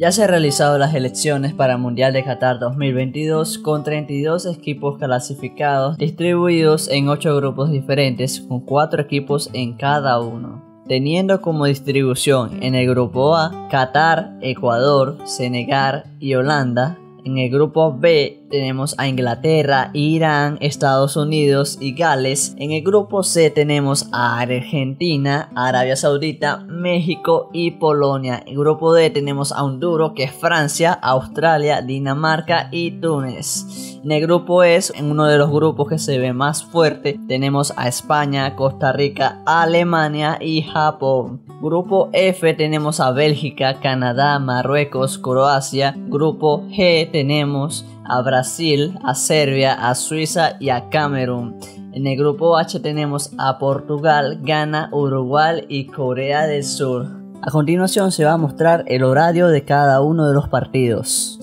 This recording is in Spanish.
Ya se han realizado las elecciones para el Mundial de Qatar 2022 con 32 equipos clasificados distribuidos en 8 grupos diferentes con 4 equipos en cada uno. Teniendo como distribución en el grupo A Qatar, Ecuador, Senegal y Holanda, en el grupo B tenemos a Inglaterra, Irán, Estados Unidos y Gales. En el grupo C tenemos a Argentina, Arabia Saudita, México y Polonia. En el grupo D tenemos a Honduras, que es Francia, Australia, Dinamarca y Túnez. En el grupo E, en uno de los grupos que se ve más fuerte, tenemos a España, Costa Rica, Alemania y Japón. Grupo F tenemos a Bélgica, Canadá, Marruecos, Croacia. Grupo G tenemos a Brasil, a Serbia, a Suiza y a Camerún. En el grupo H tenemos a Portugal, Ghana, Uruguay y Corea del Sur. A continuación se va a mostrar el horario de cada uno de los partidos.